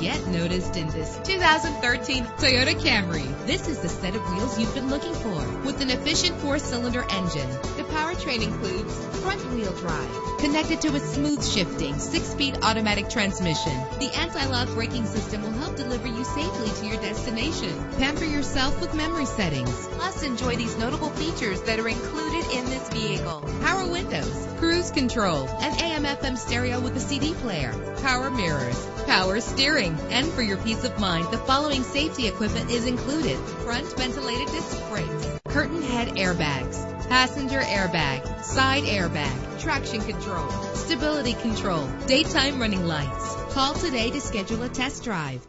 noticed in this 2013 Toyota Camry. This is the set of wheels you've been looking for with an efficient four-cylinder engine. The powertrain includes front-wheel drive connected to a smooth shifting six-speed automatic transmission. The anti-lock braking system will help deliver you safely to your destination. Pamper yourself with memory settings. Plus, enjoy these notable features that are included in this vehicle. Cruise control, an AM FM stereo with a CD player, power mirrors, power steering. And for your peace of mind, the following safety equipment is included. Front ventilated disc brakes, curtain head airbags, passenger airbag, side airbag, traction control, stability control, daytime running lights. Call today to schedule a test drive.